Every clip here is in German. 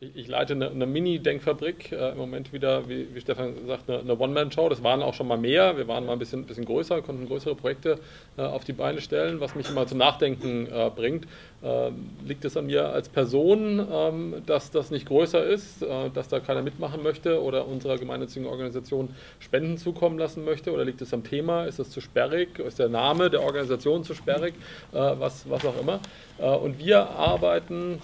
ich, ich leite eine, eine Mini-Denkfabrik, äh, im Moment wieder, wie, wie Stefan sagt, eine, eine One-Man-Show. Das waren auch schon mal mehr. Wir waren mal ein bisschen, bisschen größer, konnten größere Projekte äh, auf die Beine stellen, was mich immer zum Nachdenken äh, bringt. Ähm, liegt es an mir als Person, ähm, dass das nicht größer ist, äh, dass da keiner mitmachen möchte oder unserer gemeinnützigen Organisation Spenden zukommen lassen möchte? Oder liegt es am Thema? Ist es zu sperrig? Ist der Name der Organisation zu sperrig? Äh, was, was auch immer. Äh, und wir arbeiten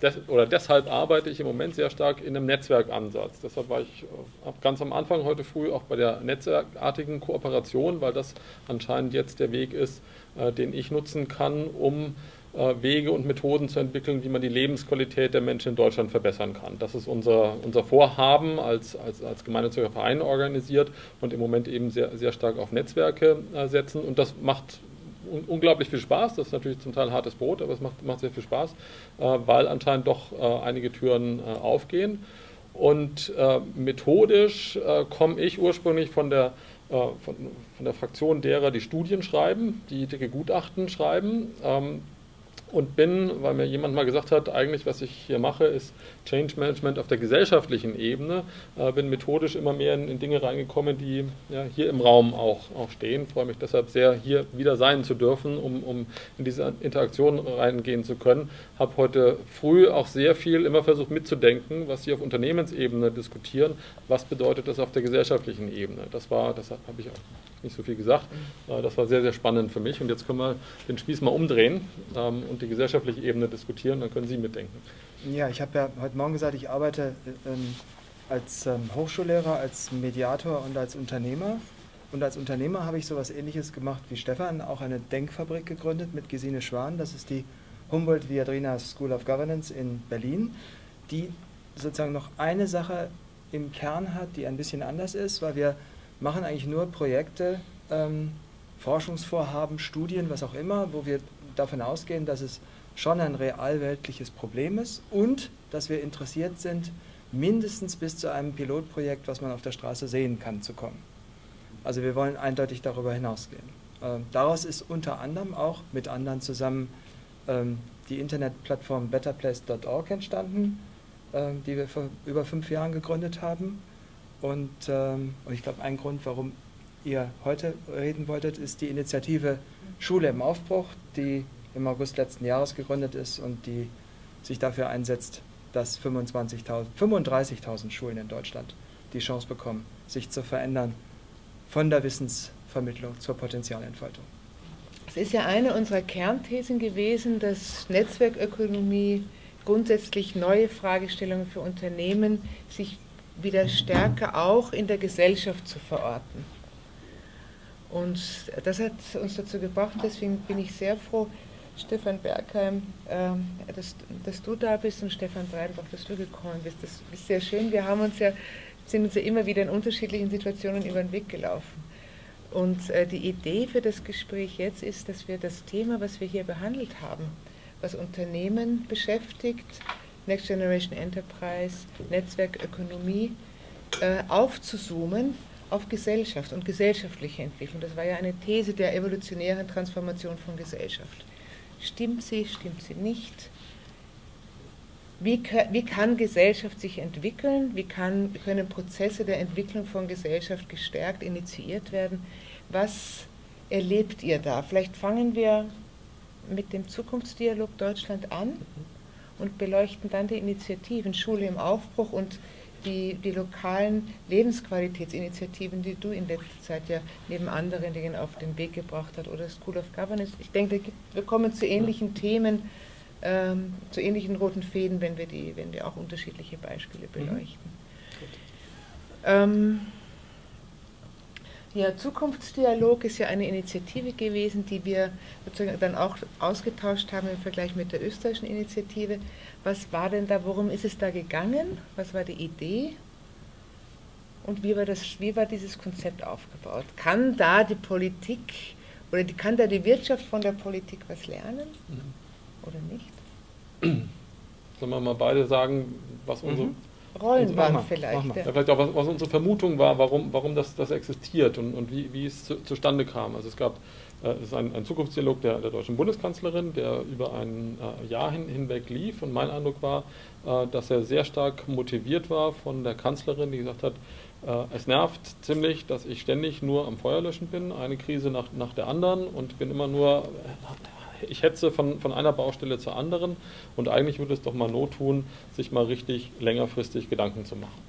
des, oder deshalb arbeite ich im Moment sehr stark in einem Netzwerkansatz. Deshalb war ich äh, ganz am Anfang heute früh auch bei der netzwerkartigen Kooperation, weil das anscheinend jetzt der Weg ist, äh, den ich nutzen kann, um äh, Wege und Methoden zu entwickeln, wie man die Lebensqualität der Menschen in Deutschland verbessern kann. Das ist unser, unser Vorhaben als, als, als gemeinnütziger Verein organisiert und im Moment eben sehr, sehr stark auf Netzwerke setzen. Und das macht un unglaublich viel Spaß. Das ist natürlich zum Teil hartes Brot, aber es macht, macht sehr viel Spaß, äh, weil anscheinend doch äh, einige Türen äh, aufgehen. Und äh, methodisch äh, komme ich ursprünglich von der, von, von, der Fraktion derer, die Studien schreiben, die dicke Gutachten schreiben. Ähm, und bin, weil mir jemand mal gesagt hat, eigentlich was ich hier mache, ist Change Management auf der gesellschaftlichen Ebene, äh, bin methodisch immer mehr in, in Dinge reingekommen, die ja, hier im Raum auch, auch stehen. Freue mich deshalb sehr, hier wieder sein zu dürfen, um, um in diese Interaktion reingehen zu können. Habe heute früh auch sehr viel immer versucht mitzudenken, was Sie auf Unternehmensebene diskutieren. Was bedeutet das auf der gesellschaftlichen Ebene? Das war, das habe ich auch nicht so viel gesagt. Äh, das war sehr, sehr spannend für mich. Und jetzt können wir den Spieß mal umdrehen ähm, und die gesellschaftliche Ebene diskutieren. Dann können Sie mitdenken. Ja, ich habe ja heute Morgen gesagt, ich arbeite ähm, als ähm, Hochschullehrer, als Mediator und als Unternehmer. Und als Unternehmer habe ich so etwas Ähnliches gemacht wie Stefan, auch eine Denkfabrik gegründet mit Gesine Schwan. Das ist die Humboldt Viadrina School of Governance in Berlin, die sozusagen noch eine Sache im Kern hat, die ein bisschen anders ist, weil wir machen eigentlich nur Projekte, ähm, Forschungsvorhaben, Studien, was auch immer, wo wir davon ausgehen, dass es schon ein realweltliches Problem ist und dass wir interessiert sind, mindestens bis zu einem Pilotprojekt, was man auf der Straße sehen kann, zu kommen. Also wir wollen eindeutig darüber hinausgehen. Ähm, daraus ist unter anderem auch mit anderen zusammen ähm, die Internetplattform betterplace.org entstanden, ähm, die wir vor über fünf Jahren gegründet haben. Und, ähm, und ich glaube, ein Grund, warum ihr heute reden wolltet, ist die Initiative Schule im Aufbruch, die im August letzten Jahres gegründet ist und die sich dafür einsetzt, dass 35.000 Schulen in Deutschland die Chance bekommen, sich zu verändern von der Wissensvermittlung zur Potenzialentfaltung. Es ist ja eine unserer Kernthesen gewesen, dass Netzwerkökonomie grundsätzlich neue Fragestellungen für Unternehmen sich wieder stärker auch in der Gesellschaft zu verorten. Und das hat uns dazu gebracht, deswegen bin ich sehr froh, Stefan Bergheim, äh, dass, dass, du da bist und Stefan Breidenbach, dass du gekommen bist. Das ist sehr schön. Wir haben uns ja, sind uns ja immer wieder in unterschiedlichen Situationen über den Weg gelaufen. Und äh, die Idee für das Gespräch jetzt ist, dass wir das Thema, was wir hier behandelt haben, was Unternehmen beschäftigt, Next Generation Enterprise, Netzwerkökonomie, äh, aufzuzoomen auf Gesellschaft und gesellschaftliche Entwicklung. Das war ja eine These der evolutionären Transformation von Gesellschaft. Stimmt sie, stimmt sie nicht? Wie, wie kann Gesellschaft sich entwickeln? Wie kann, können Prozesse der Entwicklung von Gesellschaft gestärkt, initiiert werden? Was erlebt ihr da? Vielleicht fangen wir mit dem Zukunftsdialog Deutschland an und beleuchten dann die Initiativen Schule im Aufbruch und die, die lokalen Lebensqualitätsinitiativen, die du in letzter Zeit ja neben anderen Dingen auf den Weg gebracht hast, oder School of Governance. Ich denke, wir kommen zu ähnlichen Themen, ähm, zu ähnlichen roten Fäden, wenn wir, die, wenn wir auch unterschiedliche Beispiele mhm. beleuchten. Mhm. Ähm, ja, Zukunftsdialog ist ja eine Initiative gewesen, die wir sozusagen dann auch ausgetauscht haben im Vergleich mit der österreichischen Initiative. Was war denn da, worum ist es da gegangen? Was war die Idee? Und wie war, das, wie war dieses Konzept aufgebaut? Kann da die Politik oder die, kann da die Wirtschaft von der Politik was lernen mhm. oder nicht? Sollen wir mal beide sagen, was unsere, mhm. Rollen waren vielleicht. Ja. Vielleicht auch, was, was, unsere Vermutung war, warum, warum das, das existiert und, und wie, wie es zu, zustande kam. Also es gab äh, es ist ein, ein Zukunftsdialog der, der, deutschen Bundeskanzlerin, der über ein äh, Jahr hin, hinweg lief. Und mein Eindruck war, äh, dass er sehr stark motiviert war von der Kanzlerin, die gesagt hat, äh, es nervt ziemlich, dass ich ständig nur am Feuerlöschen bin, eine Krise nach, nach der anderen und bin immer nur, ich hetze von, von einer Baustelle zur anderen und eigentlich würde es doch mal Not tun, sich mal richtig längerfristig Gedanken zu machen.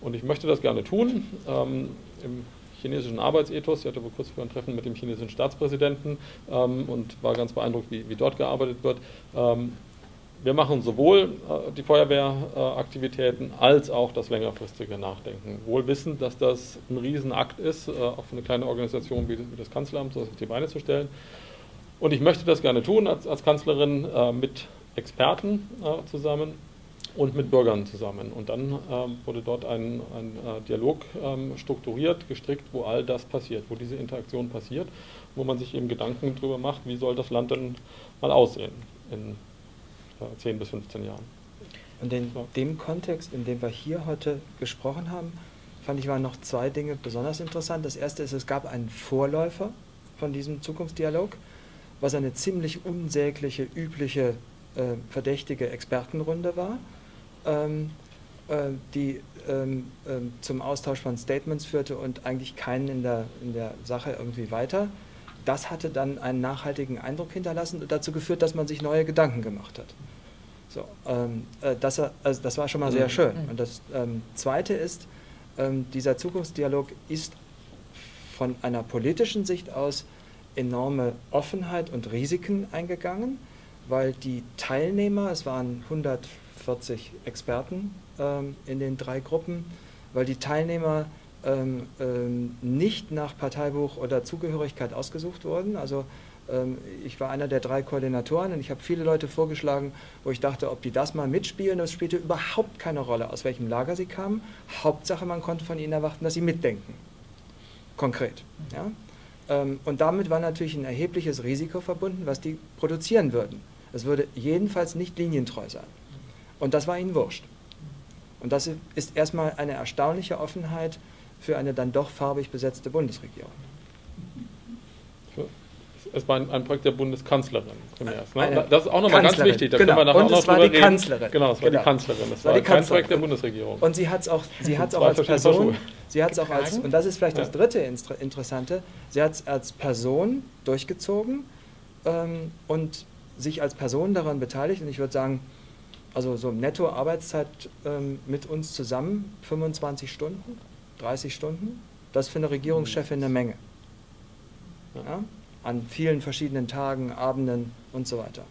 Und ich möchte das gerne tun. Ähm, Im chinesischen Arbeitsethos, ich hatte vor kurz vor ein Treffen mit dem chinesischen Staatspräsidenten ähm, und war ganz beeindruckt, wie, wie dort gearbeitet wird. Ähm, wir machen sowohl äh, die Feuerwehraktivitäten als auch das längerfristige Nachdenken. Wohl wissend, dass das ein Riesenakt ist, äh, auch für eine kleine Organisation wie das Kanzleramt, so auf die Beine zu stellen. Und ich möchte das gerne tun als, als Kanzlerin äh, mit Experten zusammen und mit Bürgern zusammen. Und dann wurde dort ein, ein Dialog ähm, strukturiert, gestrickt, wo all das passiert, wo diese Interaktion passiert, wo man sich eben Gedanken darüber macht, wie soll das Land denn mal aussehen in 10 bis 15 Jahren. Und in dem Kontext, in dem wir hier heute gesprochen haben, fand ich, waren noch zwei Dinge besonders interessant. Das erste ist, es gab einen Vorläufer von diesem Zukunftsdialog, was eine ziemlich unsägliche, übliche, äh, verdächtige Expertenrunde war, ähm, äh, die ähm, äh, zum Austausch von Statements führte und eigentlich keinen in der, in der Sache irgendwie weiter das hatte dann einen nachhaltigen Eindruck hinterlassen und dazu geführt, dass man sich neue Gedanken gemacht hat. So, ähm, äh, das, also das war schon mal sehr mhm. schön. Und das ähm, Zweite ist, ähm, dieser Zukunftsdialog ist von einer politischen Sicht aus enorme Offenheit und Risiken eingegangen, weil die Teilnehmer, es waren 140 Experten ähm, in den drei Gruppen, weil die Teilnehmer ähm, ähm, nicht nach Parteibuch oder Zugehörigkeit ausgesucht wurden. Also ähm, ich war einer der drei Koordinatoren und ich habe viele Leute vorgeschlagen, wo ich dachte, ob die das mal mitspielen. Das spielte überhaupt keine Rolle, aus welchem Lager sie kamen. Hauptsache, man konnte von ihnen erwarten, dass sie mitdenken. Konkret. Ja? Ähm, und damit war natürlich ein erhebliches Risiko verbunden, was die produzieren würden. Es würde jedenfalls nicht linientreu sein. Und das war ihnen wurscht. Und das ist erstmal eine erstaunliche Offenheit für eine dann doch farbig besetzte Bundesregierung. Es war ein, ein Projekt der Bundeskanzlerin primär. Ne? Das ist auch nochmal ganz wichtig. Da genau. können wir nachher Und es war die reden. Kanzlerin. Genau, es war genau. die Kanzlerin. Das war, war kein Projekt der Bundesregierung. Und sie hat es auch, sie hat's auch als Person, sie hat auch als, und das ist vielleicht ja. das dritte Interessante, sie hat es als Person durchgezogen ähm, und sich als Person daran beteiligt. Und ich würde sagen, also so netto Arbeitszeit ähm, mit uns zusammen 25 Stunden 30 Stunden, das ist für eine Regierungschefin eine Menge. Ja? An vielen verschiedenen Tagen, Abenden und so weiter.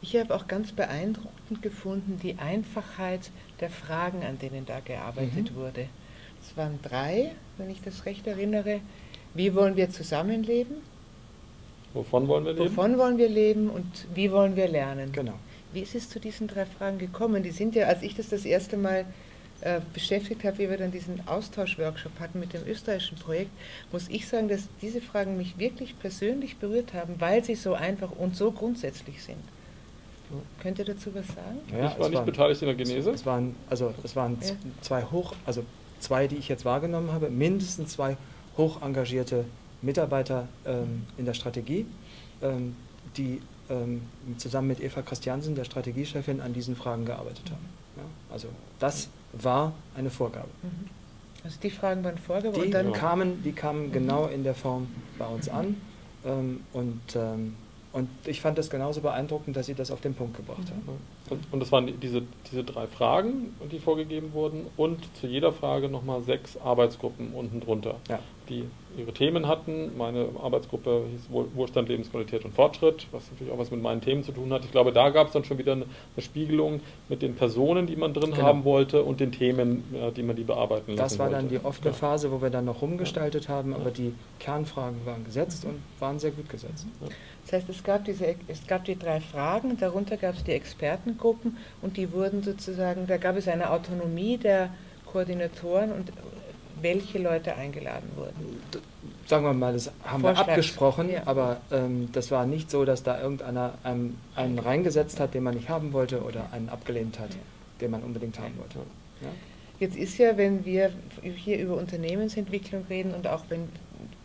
Ich habe auch ganz beeindruckend gefunden die Einfachheit der Fragen, an denen da gearbeitet mhm. wurde. Es waren drei, wenn ich das recht erinnere. Wie wollen wir zusammenleben? Wovon wollen wir leben? Wovon wollen wir leben und wie wollen wir lernen? Genau. Wie ist es zu diesen drei Fragen gekommen? Die sind ja, als ich das das erste Mal äh, beschäftigt habe, wie wir dann diesen Austauschworkshop hatten mit dem österreichischen Projekt, muss ich sagen, dass diese Fragen mich wirklich persönlich berührt haben, weil sie so einfach und so grundsätzlich sind. Könnt ihr dazu was sagen? Ja, ich war nicht waren, beteiligt in der Genese. Es waren, also, es waren ja. zwei hoch, also zwei, die ich jetzt wahrgenommen habe, mindestens zwei hoch engagierte Mitarbeiter ähm, in der Strategie, ähm, die ähm, zusammen mit Eva Christiansen, der Strategiechefin, an diesen Fragen gearbeitet haben. Ja, also das war eine Vorgabe. Mhm. Also die Fragen waren Vorgabe die und dann kamen, die kamen mhm. genau in der Form bei uns an ähm, und ähm, und ich fand das genauso beeindruckend, dass Sie das auf den Punkt gebracht haben. Und, und das waren diese, diese drei Fragen, die vorgegeben wurden, und zu jeder Frage nochmal sechs Arbeitsgruppen unten drunter, ja. Die ihre Themen hatten. Meine Arbeitsgruppe hieß Wohlstand, Lebensqualität und Fortschritt, was natürlich auch was mit meinen Themen zu tun hat. Ich glaube, da gab es dann schon wieder eine, Spiegelung mit den Personen, die man drin genau. haben wollte und den Themen, die man die bearbeiten Das war dann die offene ja. Phase, wo wir dann noch rumgestaltet haben, aber die Kernfragen waren gesetzt und waren sehr gut gesetzt. Ja. Das heißt, es gab, diese, es gab die drei Fragen, darunter gab es die Expertengruppen und die wurden sozusagen, da gab es eine Autonomie der Koordinatoren und welche Leute eingeladen wurden? Sagen wir mal, das haben Vorschlags wir abgesprochen, ja. aber ähm, das war nicht so, dass da irgendeiner einen, einen, reingesetzt hat, den man nicht haben wollte oder einen abgelehnt hat. Ja. den man unbedingt haben wollte. Ja? Jetzt ist ja, wenn wir hier über Unternehmensentwicklung reden und auch wenn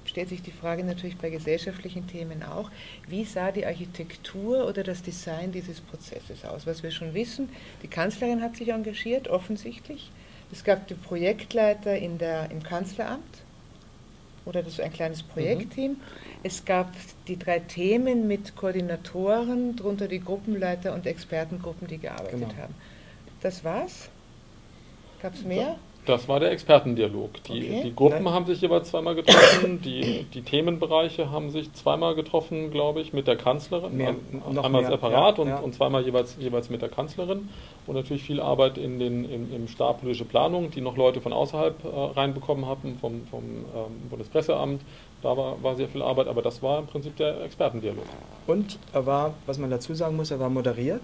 stellt sich die Frage natürlich bei gesellschaftlichen Themen auch, wie sah die Architektur oder das Design dieses Prozesses aus? Was wir schon wissen, die Kanzlerin hat sich engagiert, offensichtlich. Es gab die Projektleiter in der, im Kanzleramt oder das ein kleines mhm. Projektteam. Mhm. Es gab die drei Themen mit Koordinatoren, darunter die Gruppenleiter und Expertengruppen, die gearbeitet genau. haben. Das war's? Gab es mehr? Das war der Expertendialog. Die, okay. die Gruppen Nein. haben sich jeweils zweimal getroffen, die, die Themenbereiche haben sich zweimal getroffen, glaube ich, mit der Kanzlerin. Mehr, also einmal mehr. separat ja, und, ja. und zweimal jeweils, jeweils mit der Kanzlerin. Und natürlich viel Arbeit in den, im, im Stab politische Planung, die noch Leute von außerhalb äh, reinbekommen haben, vom, vom ähm, Bundespresseamt. Da war, war sehr viel Arbeit, aber das war im Prinzip der Expertendialog. Und er war, was man dazu sagen muss, er war moderiert.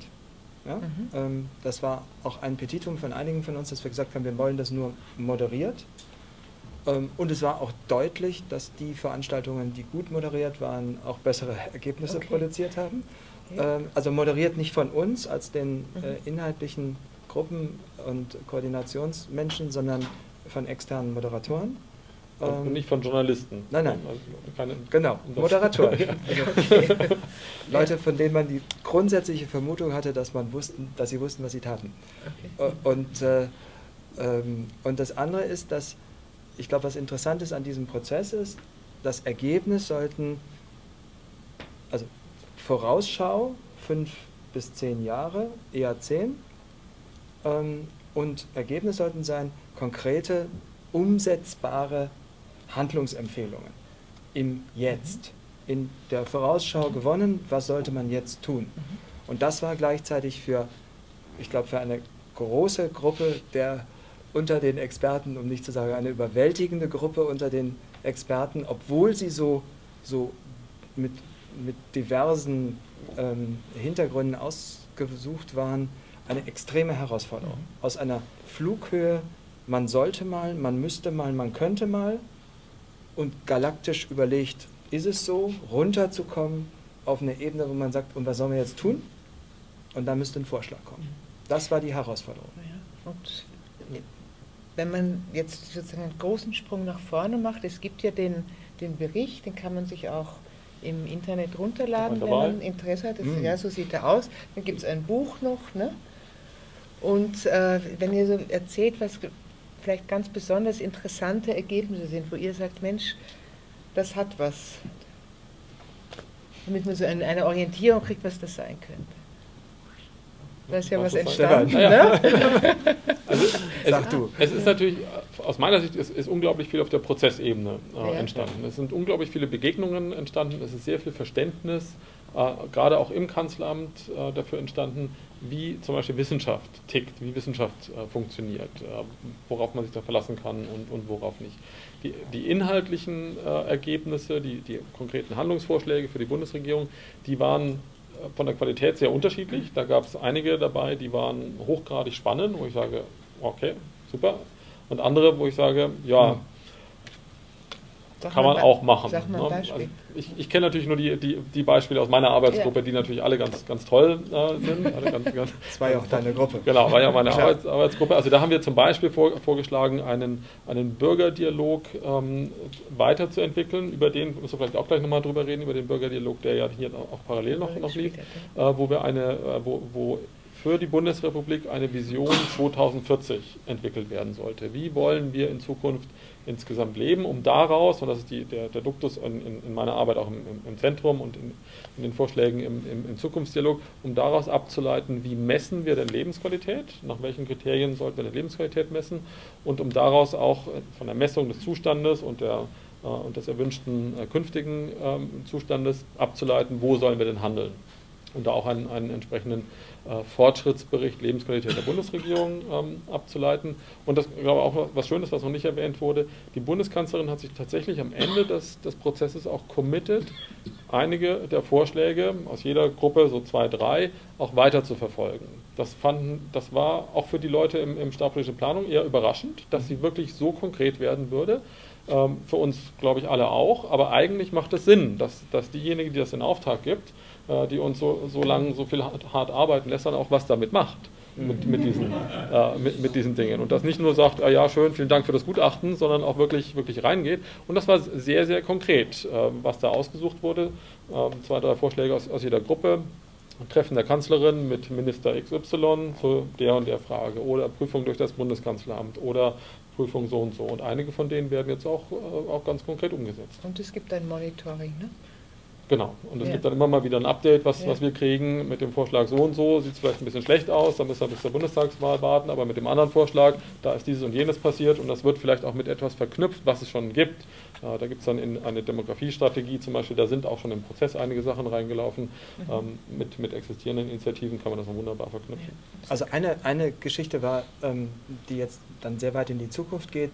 Ja? Mhm. Ähm, das war auch ein Petitum von einigen von uns, dass wir gesagt haben, wir wollen das nur moderiert. Ähm, und es war auch deutlich, dass die Veranstaltungen, die gut moderiert waren, auch bessere Ergebnisse okay. produziert haben. Okay. Ähm, also moderiert nicht von uns als den mhm. äh, inhaltlichen Gruppen und Koordinationsmenschen, sondern von externen Moderatoren. Und ähm, nicht von Journalisten. Nein, nein. Also keine, genau, Moderatoren. Also Leute, von denen man die grundsätzliche Vermutung hatte, dass, man wussten, dass sie wussten, was sie taten. Okay. Äh, und, äh, ähm, und das andere ist, dass ich glaube, was interessant ist an diesem Prozess ist, das Ergebnis sollten, also Vorausschau, fünf bis zehn Jahre, eher zehn, ähm, und Ergebnis sollten sein, konkrete, umsetzbare Handlungsempfehlungen. Im Jetzt, in der Vorausschau gewonnen, was sollte man jetzt tun. Und das war gleichzeitig für, ich glaube, für eine große Gruppe der unter den Experten, um nicht zu sagen eine überwältigende Gruppe unter den Experten, obwohl sie so, so mit, mit diversen ähm, Hintergründen ausgesucht waren, eine extreme Herausforderung. Aus einer Flughöhe, man sollte mal, man müsste mal, man könnte mal, und galaktisch überlegt, ist es so, runterzukommen auf eine Ebene, wo man sagt, und was sollen wir jetzt tun? Und da müsste ein Vorschlag kommen. Das war die Herausforderung. Ja, und wenn man jetzt sozusagen einen großen Sprung nach vorne macht, es gibt ja den, den Bericht, den kann man sich auch im Internet runterladen, wenn man Interesse hat. Das, mhm. Ja, so sieht er aus. Dann gibt es ein Buch noch. Ne? Und äh, wenn ihr so erzählt, was vielleicht ganz besonders interessante Ergebnisse sind, wo ihr sagt, Mensch, das hat was. Damit man so eine, eine Orientierung kriegt, was das sein könnte. Da ist ja was entstanden. Ja. Ne? also, Sag du. Es ist natürlich, aus meiner Sicht, ist, ist unglaublich viel auf der Prozessebene äh, ja. entstanden. Es sind unglaublich viele Begegnungen entstanden, es ist sehr viel Verständnis, gerade auch im Kanzleramt äh, dafür entstanden, wie zum Beispiel Wissenschaft tickt, wie Wissenschaft äh, funktioniert, äh, worauf man sich da verlassen kann und, und worauf nicht. Die, die inhaltlichen äh, Ergebnisse, die, die konkreten Handlungsvorschläge für die Bundesregierung, die waren von der Qualität sehr unterschiedlich. Da gab es einige dabei, die waren hochgradig spannend, wo ich sage, okay, super. Und andere, wo ich sage, ja, Sag kann man auch machen. Sag mal ne? also ich, ich kenne natürlich nur die, die, die, Beispiele aus meiner Arbeitsgruppe, ja. die natürlich alle ganz, ganz toll äh, sind. Ganz, ganz das war ja auch deine Gruppe. Genau, war ja meine Arbeits, Arbeitsgruppe. Also da haben wir zum Beispiel vor, vorgeschlagen, einen, einen Bürgerdialog ähm, weiterzuentwickeln. Über den müssen wir vielleicht auch gleich nochmal drüber reden, über den Bürgerdialog, der ja hier auch parallel noch, noch liegt, äh, wo wir eine, äh, wo, wo für die Bundesrepublik eine Vision 2040 entwickelt werden sollte. Wie wollen wir in Zukunft insgesamt leben, um daraus, und das ist die, der, der Duktus in, in, in, meiner Arbeit auch im, im Zentrum und in, in, den Vorschlägen im, im, Zukunftsdialog, um daraus abzuleiten, wie messen wir denn Lebensqualität, nach welchen Kriterien sollten wir denn Lebensqualität messen und um daraus auch von der Messung des Zustandes und, der, äh, und des erwünschten äh, künftigen äh, Zustandes abzuleiten, wo sollen wir denn handeln und da auch einen, einen entsprechenden äh, Fortschrittsbericht Lebensqualität der Bundesregierung ähm, abzuleiten. Und das glaube ich auch was Schönes, was noch nicht erwähnt wurde. Die Bundeskanzlerin hat sich tatsächlich am Ende des, des Prozesses auch committed, einige der Vorschläge aus jeder Gruppe, so zwei, drei, auch weiter zu verfolgen. Das, fanden, das war auch für die Leute im, im Staatspolitischen Planung eher überraschend, dass sie wirklich so konkret werden würde. Ähm, für uns, glaube ich, alle auch. Aber eigentlich macht es Sinn, dass, dass diejenige, die das in Auftrag gibt, äh, die uns so, so lange so viel hart, hart arbeiten lässt, dann auch was damit macht. mit, mit, diesen, äh, mit, mit, diesen Dingen. Und das nicht nur sagt, ah, ja, schön, vielen Dank für das Gutachten, sondern auch wirklich, wirklich reingeht. Und das war sehr, sehr konkret, äh, was da ausgesucht wurde. Äh, zwei, drei Vorschläge aus, aus jeder Gruppe. Treffen der Kanzlerin mit Minister XY zu der und der Frage oder Prüfung durch das Bundeskanzleramt oder Prüfung so und so. Und einige von denen werden jetzt auch, äh, auch ganz konkret umgesetzt. Und es gibt ein Monitoring, ne? Genau. Und es ja. gibt dann immer mal wieder ein Update, was, ja. was wir kriegen mit dem Vorschlag so und so. Sieht es vielleicht ein bisschen schlecht aus, dann müssen wir bis zur Bundestagswahl warten, aber mit dem anderen Vorschlag, da ist dieses und jenes passiert und das wird vielleicht auch mit etwas verknüpft, was es schon gibt. Äh, da gibt es dann in eine Demografiestrategie zum Beispiel, da sind auch schon im Prozess einige Sachen reingelaufen. Mhm. Ähm, mit, mit existierenden Initiativen kann man das noch wunderbar verknüpfen. Also eine, eine Geschichte war, ähm, die jetzt dann sehr weit in die Zukunft geht,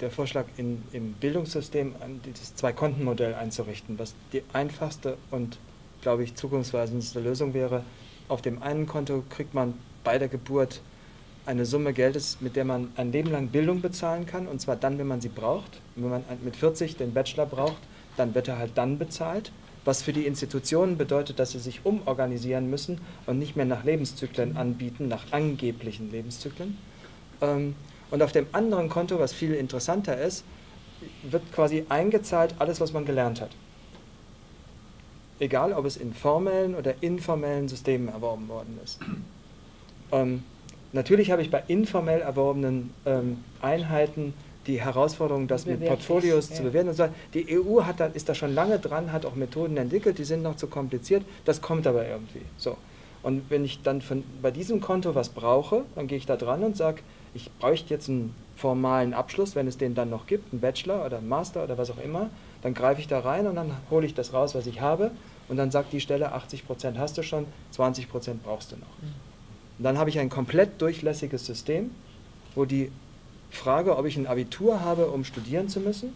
der Vorschlag in, im Bildungssystem dieses Zwei-Konten-Modell einzurichten, was die einfachste und, glaube ich, zukunftsweisendste Lösung wäre. Auf dem einen Konto kriegt man bei der Geburt eine Summe Geldes, mit der man ein Leben lang Bildung bezahlen kann, und zwar dann, wenn man sie braucht. Und wenn man mit 40 den Bachelor braucht, dann wird er halt dann bezahlt, was für die Institutionen bedeutet, dass sie sich umorganisieren müssen und nicht mehr nach Lebenszyklen anbieten, nach angeblichen Lebenszyklen. Ähm, und auf dem anderen Konto, was viel interessanter ist, wird quasi eingezahlt alles, was man gelernt hat. Egal, ob es in formellen oder informellen Systemen erworben worden ist. Ähm, Natürlich habe ich bei informell erworbenen ähm, Einheiten die Herausforderung, das mit Portfolios ja. zu bewerten. Und so. Die EU hat da, ist da schon lange dran, hat auch Methoden entwickelt, die sind noch zu kompliziert. Das kommt aber irgendwie. So. Und wenn ich dann von, bei diesem Konto was brauche, dann gehe ich da dran und sage, ich bräuchte jetzt einen formalen Abschluss, wenn es den dann noch gibt, einen Bachelor oder einen Master oder was auch immer, dann greife ich da rein und dann hole ich das raus, was ich habe und dann sagt die Stelle, 80% hast du schon, 20% brauchst du noch. Mhm. Und dann habe ich ein komplett durchlässiges System, wo die Frage, ob ich ein Abitur habe, um studieren zu müssen,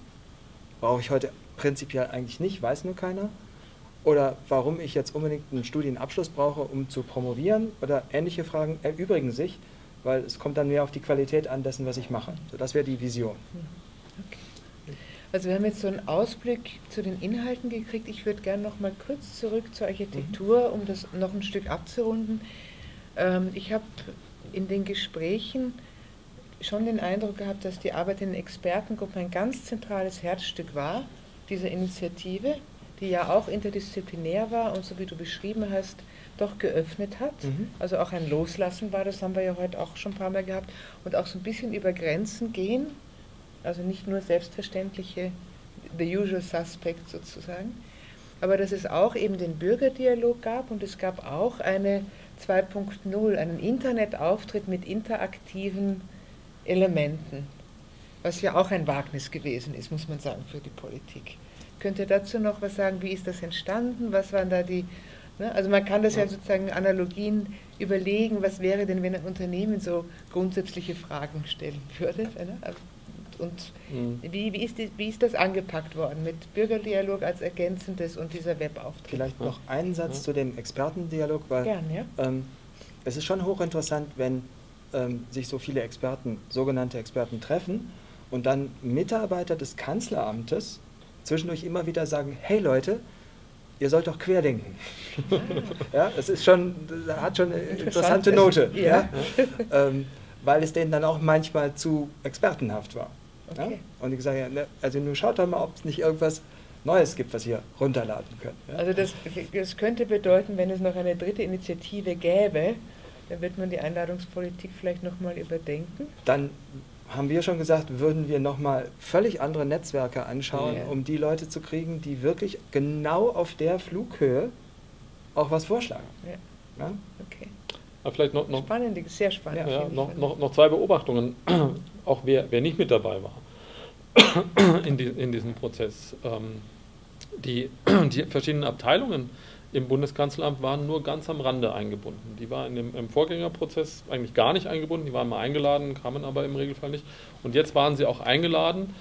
brauche ich heute prinzipiell eigentlich nicht, weiß nur keiner. Oder warum ich jetzt unbedingt einen Studienabschluss brauche, um zu promovieren oder ähnliche Fragen erübrigen sich, weil es kommt dann mehr auf die Qualität an dessen, was ich mache. So, das wäre die Vision. Okay. Also wir haben jetzt so einen Ausblick zu den Inhalten gekriegt. Ich würde gerne noch mal kurz zurück zur Architektur, um das noch ein Stück abzurunden. Ähm, ich habe in den Gesprächen schon den Eindruck gehabt, dass die Arbeit in Expertengruppen ein ganz zentrales Herzstück war, dieser Initiative, die ja auch interdisziplinär war und so wie du beschrieben hast, doch geöffnet hat. Mhm. Also auch ein Loslassen war, das haben wir ja heute auch schon ein paar Mal gehabt, und auch so ein bisschen über Grenzen gehen, also nicht nur selbstverständliche, the usual suspect sozusagen, aber dass es auch eben den Bürgerdialog gab und es gab auch eine 2.0, einen Internetauftritt mit interaktiven Elementen, was ja auch ein Wagnis gewesen ist, muss man sagen, für die Politik. Könnt ihr dazu noch was sagen? Wie ist das entstanden? Was waren da die. Ne? Also, man kann das ja. sozusagen Analogien überlegen, was wäre denn, wenn ein Unternehmen so grundsätzliche Fragen stellen würde. Ne? Und mhm. wie, wie, ist die, wie ist das angepackt worden mit Bürgerdialog als Ergänzendes und dieser Webauftritt? Vielleicht noch einen Satz ja. zu dem Expertendialog, weil Gern, ja. ähm, es ist schon hochinteressant, wenn ähm, sich so viele Experten, sogenannte Experten treffen und dann Mitarbeiter des Kanzleramtes zwischendurch immer wieder sagen, hey Leute, ihr sollt doch querdenken. ja, das ist schon, das hat schon eine interessante Note. Ja. ja? Ähm, weil es denen dann auch manchmal zu expertenhaft war. Okay. Ja? Und ich sage, ja, ne, also nur schaut doch mal, ob es nicht irgendwas Neues gibt, was ihr runterladen könnt. Ja? Also das, das könnte bedeuten, wenn es noch eine dritte Initiative gäbe, dann wird man die Einladungspolitik vielleicht nochmal überdenken. Dann haben wir schon gesagt, würden wir nochmal völlig andere Netzwerke anschauen, ja. um die Leute zu kriegen, die wirklich genau auf der Flughöhe auch was vorschlagen. Ja. ja? Okay. Aber vielleicht noch, noch, spannend, sehr spannend. Ja, noch, noch, noch, zwei Beobachtungen, auch wer, wer nicht mit dabei war in, die, in diesem Prozess. Ähm, die, die verschiedenen Abteilungen im Bundeskanzleramt waren nur ganz am Rande eingebunden. Die waren im, im, Vorgängerprozess eigentlich gar nicht eingebunden, die waren mal eingeladen, kamen aber im Regelfall nicht. Und jetzt waren sie auch eingeladen.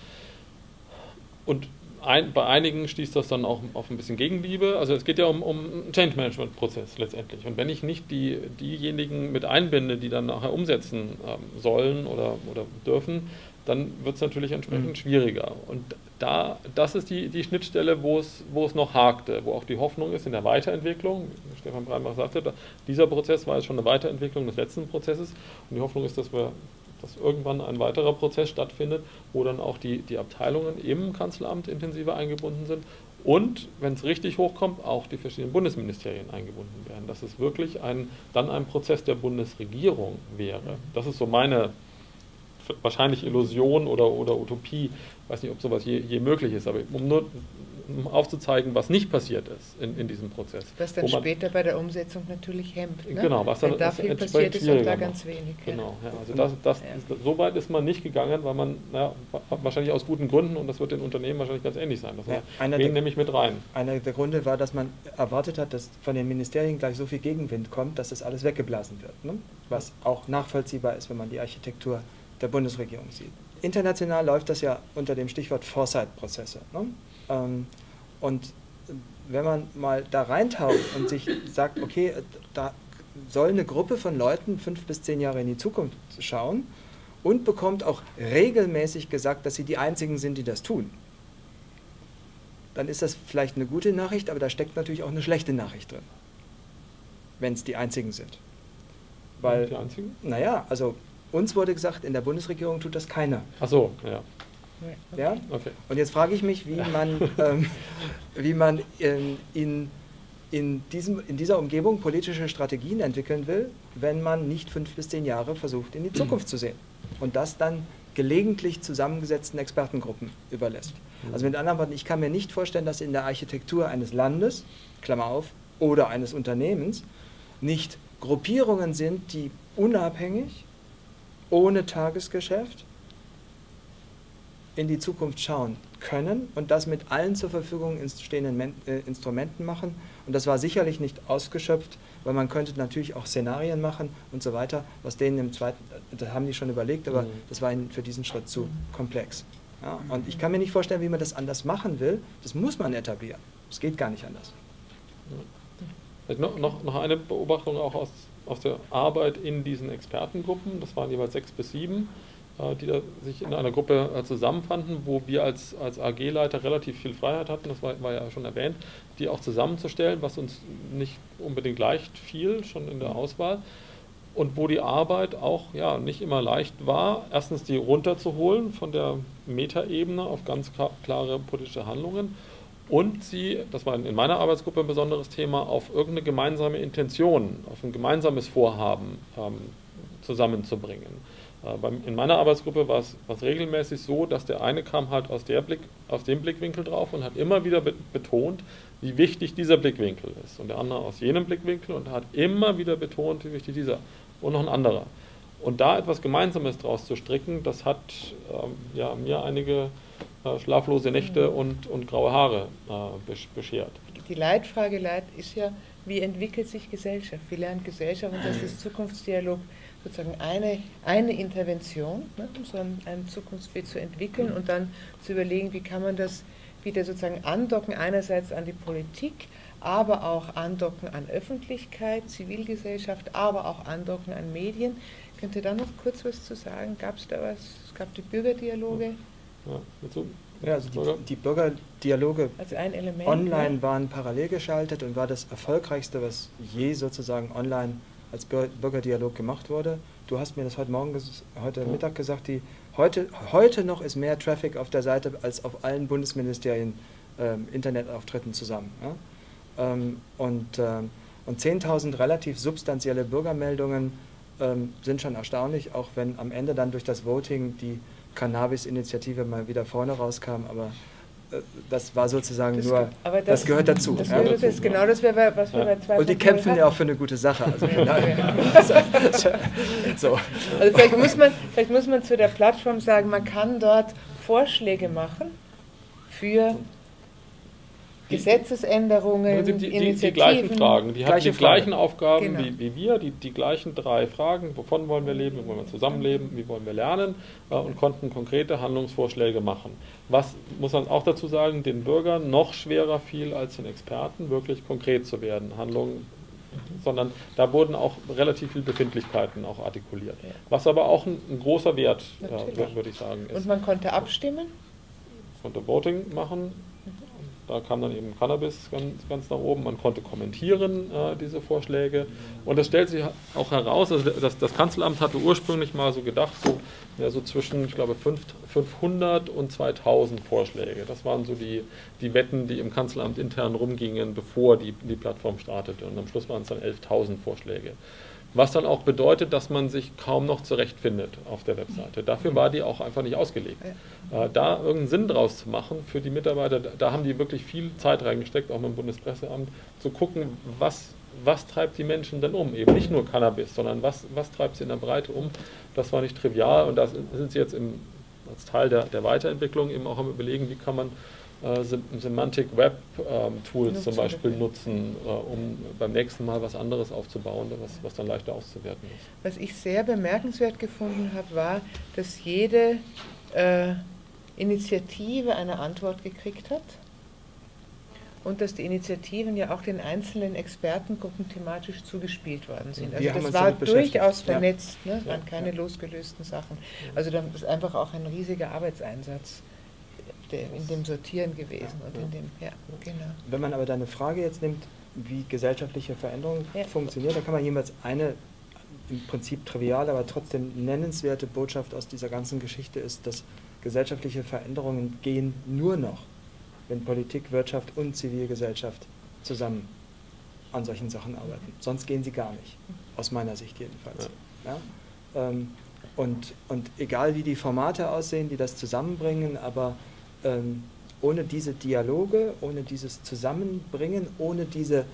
Und ein, bei einigen stieß das dann auch auf ein bisschen Gegenliebe. Also es geht ja um, um einen Change Management Prozess letztendlich. Und wenn ich nicht die, diejenigen mit einbinde, die dann nachher umsetzen ähm, sollen oder, oder dürfen, dann wird es natürlich entsprechend mhm. schwieriger. Und da, das ist die, die Schnittstelle, wo es, wo es noch hakte, wo auch die Hoffnung ist in der Weiterentwicklung. Stefan Breinbach sagte, dieser Prozess war jetzt schon eine Weiterentwicklung des letzten Prozesses und die Hoffnung ist, dass wir dass irgendwann ein weiterer Prozess stattfindet, wo dann auch die, die Abteilungen im Kanzleramt intensiver eingebunden sind und, wenn es richtig hochkommt, auch die verschiedenen Bundesministerien eingebunden werden. Dass es wirklich ein, dann ein Prozess der Bundesregierung wäre. Das ist so meine wahrscheinlich Illusion oder, oder Utopie. Ich weiß nicht, ob sowas je, je möglich ist, aber um nur aufzuzeigen, was nicht passiert ist in, in diesem Prozess. Was dann später bei der Umsetzung natürlich hemmt. Ne? Genau, was dann Wenn da viel passiert ist und da ganz wenig. Genau, ja, also das, das, ja. so weit ist man nicht gegangen, weil man, na, wahrscheinlich aus guten Gründen, und das wird den Unternehmen wahrscheinlich ganz ähnlich sein, das ja, einer der, nämlich mit rein. Einer der Gründe war, dass man erwartet hat, dass von den Ministerien gleich so viel Gegenwind kommt, dass das alles weggeblasen wird. Ne? Was auch nachvollziehbar ist, wenn man die Architektur der Bundesregierung sieht. International läuft das ja unter dem Stichwort Foresight-Prozesse. Ne? Ähm, und wenn man mal da reintaucht und sich sagt, okay, da soll eine Gruppe von Leuten fünf bis zehn Jahre in die Zukunft schauen und bekommt auch regelmäßig gesagt, dass sie die Einzigen sind, die das tun, dann ist das vielleicht eine gute Nachricht, aber da steckt natürlich auch eine schlechte Nachricht drin, wenn es die Einzigen sind. Weil, die Einzigen? Naja, also uns wurde gesagt, in der Bundesregierung tut das keiner. Ach so, ja. Ja? Okay. Und jetzt frage ich mich, wie man, ähm, wie man in, in, in, diesem, in dieser Umgebung politische Strategien entwickeln will, wenn man nicht fünf bis zehn Jahre versucht, in die Zukunft zu sehen. Und das dann gelegentlich zusammengesetzten Expertengruppen überlässt. Also mit anderen Worten, ich kann mir nicht vorstellen, dass in der Architektur eines Landes, Klammer auf, oder eines Unternehmens nicht Gruppierungen sind, die unabhängig, ohne Tagesgeschäft, in die Zukunft schauen können und das mit allen zur Verfügung stehenden äh, Instrumenten machen. Und das war sicherlich nicht ausgeschöpft, weil man könnte natürlich auch Szenarien machen und so weiter, was denen im zweiten, äh, das haben die schon überlegt, aber mhm. das war ihnen für diesen Schritt zu komplex. Ja, und ich kann mir nicht vorstellen, wie man das anders machen will. Das muss man etablieren. Es geht gar nicht anders. Vielleicht noch, noch, noch eine Beobachtung auch aus, aus der Arbeit in diesen Expertengruppen. Das waren jeweils sechs bis sieben. Äh, die sich in einer Gruppe äh, zusammenfanden, wo wir als, als AG-Leiter relativ viel Freiheit hatten, das war, war, ja schon erwähnt, die auch zusammenzustellen, was uns nicht unbedingt leicht fiel, schon in der Auswahl. Und wo die Arbeit auch ja, nicht immer leicht war, erstens die runterzuholen von der Metaebene auf ganz klare politische Handlungen und sie, das war in meiner Arbeitsgruppe ein besonderes Thema, auf irgendeine gemeinsame Intention, auf ein gemeinsames Vorhaben ähm, zusammenzubringen. Äh, in meiner Arbeitsgruppe war es, regelmäßig so, dass der eine kam halt aus, Blick, aus dem Blickwinkel drauf und hat immer wieder betont, wie wichtig dieser Blickwinkel ist. Und der andere aus jenem Blickwinkel und hat immer wieder betont, wie wichtig dieser. Und noch ein anderer. Und da etwas Gemeinsames draus zu stricken, das hat ähm, ja, mir einige äh, schlaflose Nächte mhm. und, und graue Haare äh, beschert. Die Leitfrage ist ja, wie entwickelt sich Gesellschaft? Wie lernt Gesellschaft? Und das ist Zukunftsdialog sozusagen eine, eine Intervention, ne, um so ein, ein Zukunftsbild zu entwickeln und dann zu überlegen, wie kann man das wieder sozusagen andocken, einerseits an die Politik, aber auch andocken an Öffentlichkeit, Zivilgesellschaft, aber auch andocken an Medien. Könnt ihr da noch kurz was zu sagen? Gab es da was? Es gab die Bürgerdialoge. Ja, ja also die, die Bürgerdialoge also Element, online ja. waren parallel geschaltet und war das erfolgreichste, was je sozusagen online als Bürgerdialog gemacht wurde. Du hast mir das heute Morgen, heute ja. Mittag gesagt, die heute, heute noch ist mehr Traffic auf der Seite als auf allen Bundesministerien ähm, Internetauftritten zusammen. Ja? Ähm, und ähm, und 10.000 relativ substanzielle Bürgermeldungen ähm, sind schon erstaunlich, auch wenn am Ende dann durch das Voting die Cannabis-Initiative mal wieder vorne rauskam. Aber das war sozusagen das, nur, das, das, gehört dazu. Das, ja. das ist genau das, wäre, was wir ja. bei zwei Und die kämpfen hatten. ja auch für eine gute Sache. Also, so. also vielleicht, muss man, vielleicht muss man zu der Plattform sagen, man kann dort Vorschläge machen für Gesetzesänderungen, die, die, die, die, gleichen Fragen, die haben die gleichen Aufgaben genau. wie, wie, wir, die, die gleichen drei Fragen, wovon wollen wir leben, wie wollen wir zusammenleben, wie wollen wir lernen? Äh, und konnten konkrete Handlungsvorschläge machen. Was, muss man auch dazu sagen, den Bürgern noch schwerer fiel als den Experten, wirklich konkret zu werden, Handlungen sondern da wurden auch relativ viele Befindlichkeiten auch artikuliert. Was aber auch ein, ein großer Wert, äh, würde ich sagen, ist. Und man konnte abstimmen? Konnte Voting machen, Da kam dann eben Cannabis ganz, ganz nach oben. Man konnte kommentieren äh, diese Vorschläge. Und das stellt sich auch heraus, also das, das Kanzleramt hatte ursprünglich mal so gedacht, so, ja, so zwischen, ich glaube, 500 und 2000 Vorschläge. Das waren so die, die Wetten, die im Kanzleramt intern rumgingen, bevor die, die Plattform startete. Und am Schluss waren es dann 11.000 Vorschläge. Was dann auch bedeutet, dass man sich kaum noch zurechtfindet auf der Webseite. Dafür war die auch einfach nicht ausgelegt. Äh, da irgendeinen Sinn draus zu machen für die Mitarbeiter, da haben die wirklich viel Zeit reingesteckt, auch mit dem Bundespresseamt, zu gucken, was, was treibt die Menschen denn um? Eben nicht nur Cannabis, sondern was, was treibt sie in der Breite um? Das war nicht trivial und da sind sie jetzt im, als Teil der, der Weiterentwicklung eben auch am Überlegen, wie kann man Semantic Web ähm, Tools zum Beispiel nutzen, äh, um beim nächsten Mal was anderes aufzubauen, was, was dann leichter auszuwerten ist. Was ich sehr bemerkenswert gefunden habe, war, dass jede äh, Initiative eine Antwort gekriegt hat und dass die Initiativen ja auch den einzelnen Expertengruppen thematisch zugespielt worden sind. Also das war durchaus vernetzt, ja. ne? es waren keine ja. losgelösten Sachen. Also das ist einfach auch ein riesiger Arbeitseinsatz in dem Sortieren gewesen und in dem, ja, genau. Wenn man aber deine Frage jetzt nimmt, wie gesellschaftliche Veränderung ja. funktioniert, da kann man jeweils eine im Prinzip triviale, aber trotzdem nennenswerte Botschaft aus dieser ganzen Geschichte ist, dass gesellschaftliche Veränderungen gehen nur noch, wenn Politik, Wirtschaft und Zivilgesellschaft zusammen an solchen Sachen arbeiten. Sonst gehen sie gar nicht, aus meiner Sicht jedenfalls. Ja. ja? Ähm, und, und egal wie die Formate aussehen, die das zusammenbringen, aber ähm, ohne diese Dialoge, ohne dieses Zusammenbringen, ohne diese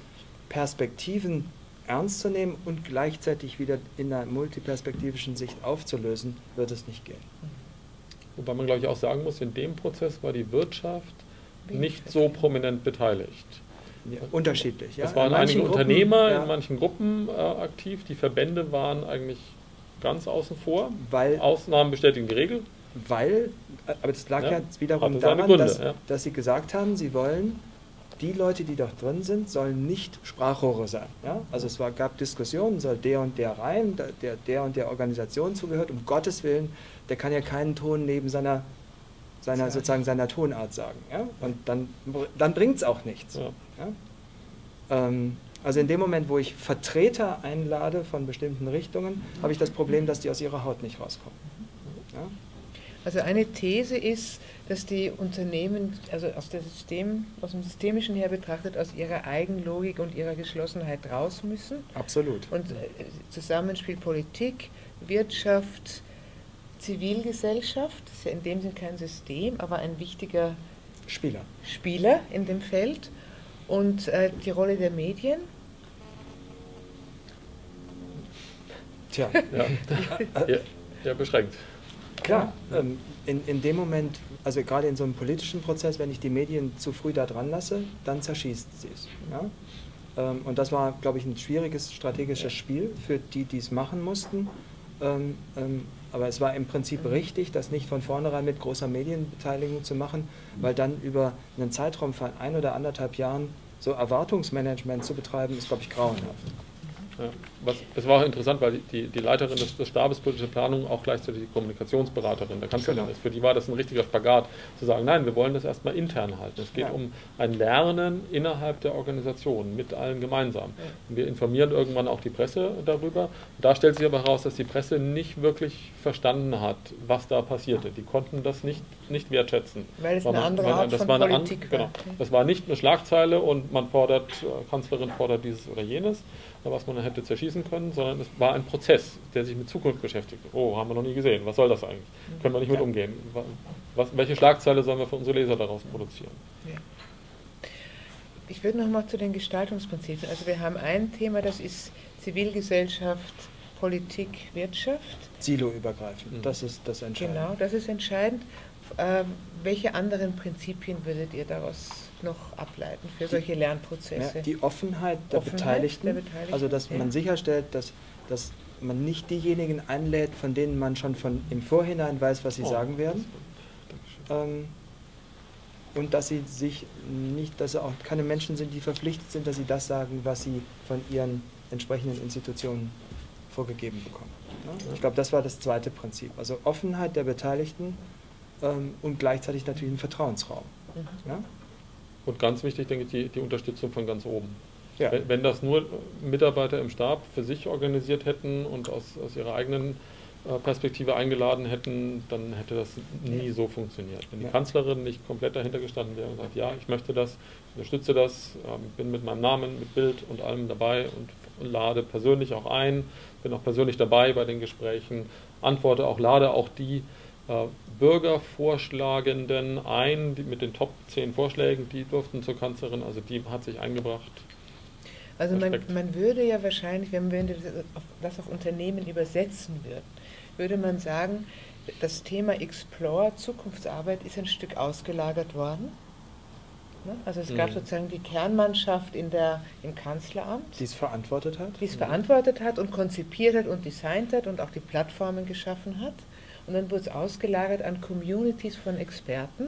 Perspektiven ernst zu nehmen und gleichzeitig wieder in einer multiperspektivischen Sicht aufzulösen, wird es nicht gehen. Wobei man, glaube ich, auch sagen muss, in dem Prozess war die Wirtschaft nicht so prominent beteiligt. Ja, unterschiedlich. Ja. Es waren einige Gruppen, Unternehmer ja. in manchen Gruppen äh, aktiv, die Verbände waren eigentlich ganz außen vor. Weil Ausnahmen bestätigen die Regel weil, aber das lag ja, ja wiederum daran, Gründe, dass, ja. dass sie gesagt haben, sie wollen, die Leute, die dort drin sind, sollen nicht Sprachrohre sein. Ja? Also es war, gab Diskussionen, soll der und der rein, der der und der Organisation zugehört, um Gottes Willen, der kann ja keinen Ton neben seiner, seiner sozusagen seiner Tonart sagen. Ja? Und dann, dann bringt es auch nichts. Ja? Ähm, also in dem Moment, wo ich Vertreter einlade von bestimmten Richtungen, habe ich das Problem, dass die aus ihrer Haut nicht rauskommen. Ja? Also eine These ist, dass die Unternehmen, also aus, der System, aus dem Systemischen her betrachtet, aus ihrer Eigenlogik und ihrer Geschlossenheit raus müssen. Absolut. Und äh, Zusammenspiel Politik, Wirtschaft, Zivilgesellschaft, das ist ja in dem Sinn kein System, aber ein wichtiger Spieler, Spieler in dem Feld. Und äh, die Rolle der Medien. Tja, ja, ja, ja beschränkt. Klar, ähm, in, in dem Moment, also gerade in so einem politischen Prozess, wenn ich die Medien zu früh da dran lasse, dann zerschießt sie es. Ja? Ähm, und das war, glaube ich, ein schwieriges strategisches Spiel für die, die es machen mussten. Ähm, ähm, aber es war im Prinzip richtig, das nicht von vornherein mit großer Medienbeteiligung zu machen, weil dann über einen Zeitraum von ein oder anderthalb Jahren so Erwartungsmanagement zu betreiben, ist, glaube ich, grauenhaft. Was, es war auch interessant, weil die, die Leiterin des, des Stabes politische Planung auch gleichzeitig die Kommunikationsberaterin der Kanzlerin genau. ist. Für die war das ein richtiger Spagat, zu sagen, nein, wir wollen das erstmal intern halten. Es geht ja. um ein Lernen innerhalb der Organisation, mit allen gemeinsam. Und wir informieren irgendwann auch die Presse darüber. Da stellt sich aber heraus, dass die Presse nicht wirklich verstanden hat, was da passierte. Die konnten das nicht, nicht wertschätzen. Weil es eine andere Art das von war Politik an, war. Genau. Das war nicht eine Schlagzeile und man fordert, äh, Kanzlerin fordert dieses oder jenes, was man hätte zerschießen können, sondern es war ein Prozess, der sich mit Zukunft beschäftigt. Oh, haben wir noch nie gesehen. Was soll das eigentlich? Können wir nicht mit umgehen? Was, welche Schlagzeile sollen wir für unsere Leser daraus produzieren? Ja. Ich würde noch mal zu den Gestaltungsprinzipien. Also wir haben ein Thema, das ist Zivilgesellschaft, Politik, Wirtschaft. Siloübergreifend, mhm. das ist das Entscheidende. Genau, das ist entscheidend. Ähm, welche anderen Prinzipien würdet ihr daraus noch ableiten für solche Lernprozesse? Ja, die Offenheit der, Offenheit Beteiligten, der Beteiligten, also dass ja. man sicherstellt, dass, dass man nicht diejenigen einlädt, von denen man schon von im Vorhinein weiß, was sie oh, sagen werden. Ähm, und dass sie sich nicht, dass auch keine Menschen sind, die verpflichtet sind, dass sie das sagen, was sie von ihren entsprechenden Institutionen vorgegeben bekommen. Ja? Ich glaube, das war das zweite Prinzip. Also Offenheit der Beteiligten ähm, und gleichzeitig natürlich ein Vertrauensraum. Mhm. Ja? Und ganz wichtig, denke ich, die, die Unterstützung von ganz oben. Ja. Wenn, wenn, das nur Mitarbeiter im Stab für sich organisiert hätten und aus, aus ihrer eigenen äh, Perspektive eingeladen hätten, dann hätte das nie so funktioniert. Wenn die ja. Kanzlerin nicht komplett dahinter gestanden wäre und sagt, ja, ich möchte das, unterstütze das, ähm, bin mit meinem Namen, mit Bild und allem dabei und lade persönlich auch ein, bin auch persönlich dabei bei den Gesprächen, antworte auch, lade auch die Bürgervorschlagenden ein, die mit den Top 10 Vorschlägen, die durften zur Kanzlerin, also die hat sich eingebracht. Also man, man würde ja wahrscheinlich, wenn wir das auf Unternehmen übersetzen würden, würde man sagen, das Thema Explore, Zukunftsarbeit, ist ein Stück ausgelagert worden. Ne? Also es gab mhm. sozusagen die Kernmannschaft in der, im Kanzleramt. Die es verantwortet hat. Die es mhm. verantwortet hat und konzipiert hat und designt hat und auch die Plattformen geschaffen hat. Und dann wurde es ausgelagert an Communities von Experten.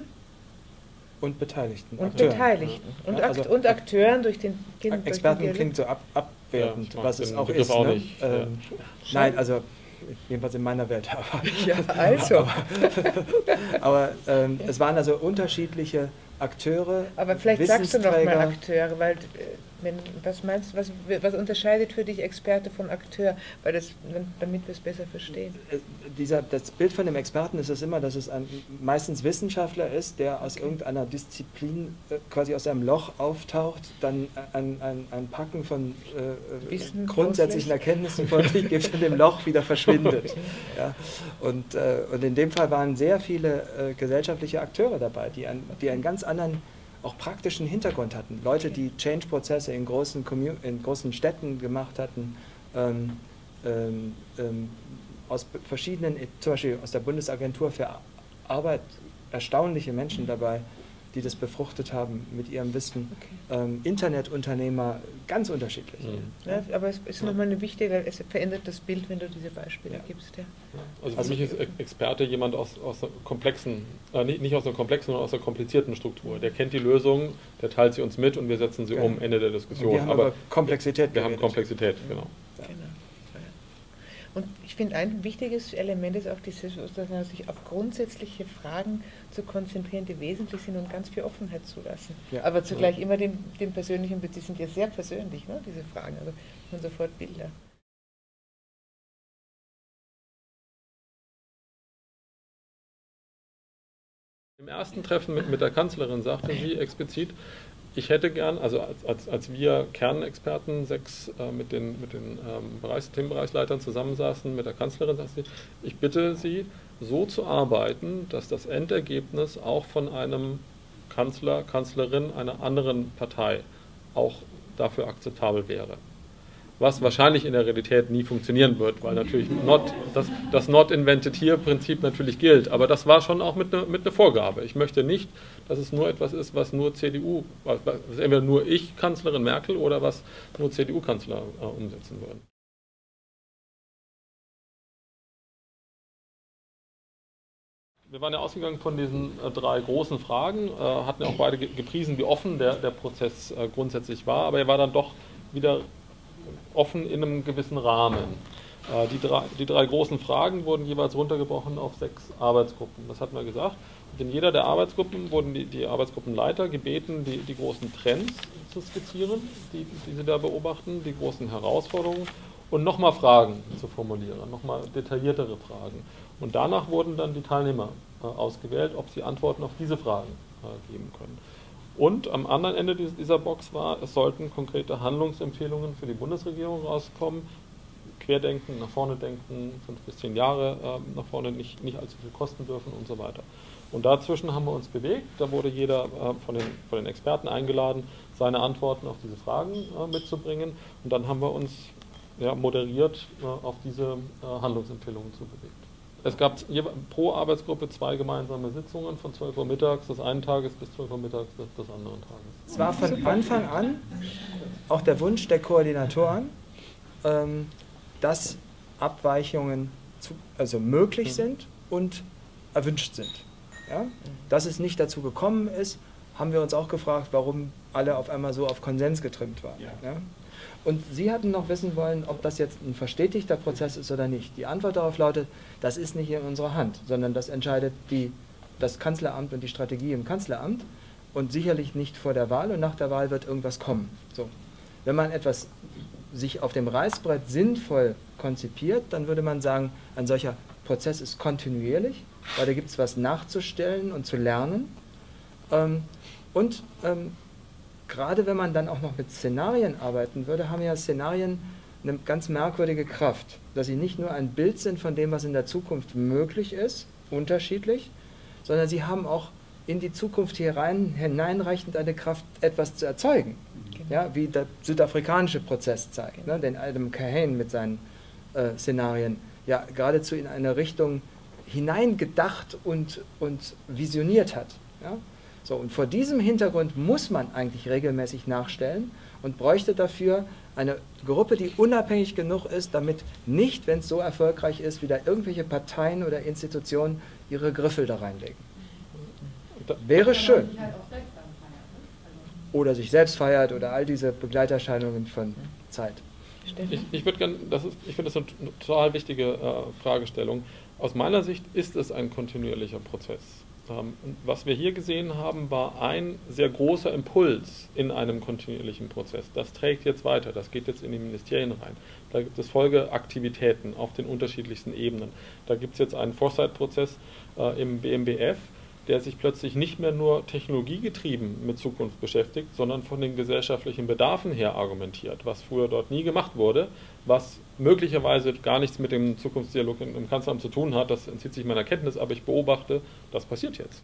Und Beteiligten. Und Akteuren. Beteiligten. Und, ja, also und Akteuren durch den kind, Experten durch den klingt so ab, abwertend, ja, was es auch ist. Auch ne? ähm, nein, also jedenfalls in meiner Welt. ja, also. aber, aber ähm, es waren also unterschiedliche Akteure. Aber vielleicht sagst du noch mal Akteure, weil äh, wenn, was meinst du, was, was, unterscheidet für dich Experte von Akteur, weil das, damit wir es besser verstehen? Äh, dieser, das Bild von dem Experten ist es immer, dass es ein meistens Wissenschaftler ist, der aus okay. irgendeiner Disziplin äh, quasi aus einem Loch auftaucht, dann ein, ein, ein Packen von äh, grundsätzlichen Erkenntnissen von sich gibt und dem Loch wieder verschwindet. ja? und, äh, und in dem Fall waren sehr viele äh, gesellschaftliche Akteure dabei, die, ein, die einen ganz anderen auch praktischen Hintergrund hatten. Leute, die Change-Prozesse in großen, in großen Städten gemacht hatten, ähm, ähm, ähm, aus verschiedenen, zum Beispiel aus der Bundesagentur für Arbeit, erstaunliche Menschen dabei, die das befruchtet haben mit ihrem Wissen. Okay. Ähm, Internetunternehmer, ganz unterschiedlich. Mhm. Ja, aber es ist ja. nochmal eine wichtige, es verändert das Bild, wenn du diese Beispiele ja. gibst. Ja. Also für also mich ist Experte jemand aus, aus einer komplexen, äh, nicht, nicht aus einer komplexen, sondern aus einer komplizierten Struktur. Der kennt die Lösung, der teilt sie uns mit und wir setzen sie um, Ende der Diskussion. wir haben aber Komplexität. Wir haben Komplexität, genau. genau. Und ich finde, ein wichtiges Element ist auch dieses, sich auf grundsätzliche Fragen zu konzentrieren, die wesentlich sind und ganz viel Offenheit zulassen. Ja. Aber zugleich immer den, den persönlichen, die sind ja sehr persönlich, ne, diese Fragen, also und sofort Bilder. Im ersten Treffen mit, mit der Kanzlerin sagte sie explizit, ich hätte gern, also als, als, als wir Kernexperten sechs äh, mit den, mit den ähm, Bereichs-, Themenbereichsleitern zusammensaßen, mit der Kanzlerin, sagte sie, ich bitte Sie, so zu arbeiten, dass das Endergebnis auch von einem Kanzler, Kanzlerin einer anderen Partei auch dafür akzeptabel wäre was wahrscheinlich in der Realität nie funktionieren wird, weil natürlich not, das, das Not Invented Here-Prinzip natürlich gilt. Aber das war schon auch mit einer ne Vorgabe. Ich möchte nicht, dass es nur etwas ist, was nur CDU, was entweder nur ich, Kanzlerin Merkel, oder was nur CDU-Kanzler äh, umsetzen würden. Wir waren ja ausgegangen von diesen äh, drei großen Fragen, äh, hatten ja auch beide gepriesen, wie offen der, der Prozess äh, grundsätzlich war, aber er war dann doch wieder offen in einem gewissen Rahmen. Äh, die drei, die drei großen Fragen wurden jeweils runtergebrochen auf sechs Arbeitsgruppen. Das hatten wir gesagt. Und in jeder der Arbeitsgruppen wurden die, die Arbeitsgruppenleiter gebeten, die, die, großen Trends zu skizzieren, die, die sie da beobachten, die großen Herausforderungen und nochmal Fragen zu formulieren, nochmal detailliertere Fragen. Und danach wurden dann die Teilnehmer äh, ausgewählt, ob sie Antworten auf diese Fragen äh, geben können. Und am anderen Ende dieser Box war, es sollten konkrete Handlungsempfehlungen für die Bundesregierung rauskommen. Querdenken, nach vorne denken, fünf bis zehn Jahre äh, nach vorne nicht, nicht allzu viel kosten dürfen und so weiter. Und dazwischen haben wir uns bewegt. Da wurde jeder äh, von, den, von den Experten eingeladen, seine Antworten auf diese Fragen äh, mitzubringen. Und dann haben wir uns ja, moderiert äh, auf diese äh, Handlungsempfehlungen zu bewegen. Es gab pro Arbeitsgruppe zwei gemeinsame Sitzungen von 12 Uhr mittags des einen Tages bis 12 Uhr mittags des, anderen Tages. Es war von Anfang an auch der Wunsch der Koordinatoren, ähm, dass Abweichungen zu, also möglich mhm. sind und erwünscht sind. Ja? Dass es nicht dazu gekommen ist, haben wir uns auch gefragt, warum alle auf einmal so auf Konsens getrimmt waren. Ja. Ja? Und Sie hatten noch wissen wollen, ob das jetzt ein verstetigter Prozess ist oder nicht. Die Antwort darauf lautet, das ist nicht in unserer Hand, sondern das entscheidet die, das Kanzleramt und die Strategie im Kanzleramt. und sicherlich nicht vor der Wahl und nach der Wahl wird irgendwas kommen. So. Wenn man etwas sich auf dem Reißbrett sinnvoll konzipiert, dann würde man sagen, ein solcher Prozess ist kontinuierlich, weil da gibt es was nachzustellen und zu lernen. Ähm, und ähm, gerade wenn man dann auch noch mit Szenarien arbeiten würde, haben ja Szenarien eine ganz merkwürdige Kraft, dass sie nicht nur ein Bild sind von dem, was in der Zukunft möglich ist, unterschiedlich, sondern sie haben auch in die Zukunft hinein, hineinreichend eine Kraft, etwas zu erzeugen. Genau. Ja, wie der südafrikanische Prozess zeigt, ne, den Adam Kahane mit seinen äh, Szenarien ja geradezu in eine Richtung hineingedacht und, und visioniert hat. Ja? So, und vor diesem Hintergrund muss man eigentlich regelmäßig nachstellen und bräuchte dafür eine Gruppe, die unabhängig genug ist, damit nicht, wenn es so erfolgreich ist, wieder irgendwelche Parteien oder Institutionen ihre Griffel da reinlegen. Wäre schön. Oder sich selbst feiert oder all diese Begleiterscheinungen von Zeit. Ich, ich würde gerne, das ist, ich finde das eine total wichtige äh, Fragestellung. Aus meiner Sicht ist es ein kontinuierlicher Prozess. Ähm, was wir hier gesehen haben, war ein sehr großer Impuls in einem kontinuierlichen Prozess. Das trägt jetzt weiter, das geht jetzt in die Ministerien rein. Da gibt es Folgeaktivitäten auf den unterschiedlichsten Ebenen. Da gibt es jetzt einen Foresight-Prozess äh, im BMBF, der sich plötzlich nicht mehr nur technologiegetrieben mit Zukunft beschäftigt, sondern von den gesellschaftlichen Bedarfen her argumentiert, was früher dort nie gemacht wurde, was möglicherweise gar nichts mit dem Zukunftsdialog im Kanzleramt zu tun hat, das entzieht sich meiner Kenntnis, aber ich beobachte, das passiert jetzt.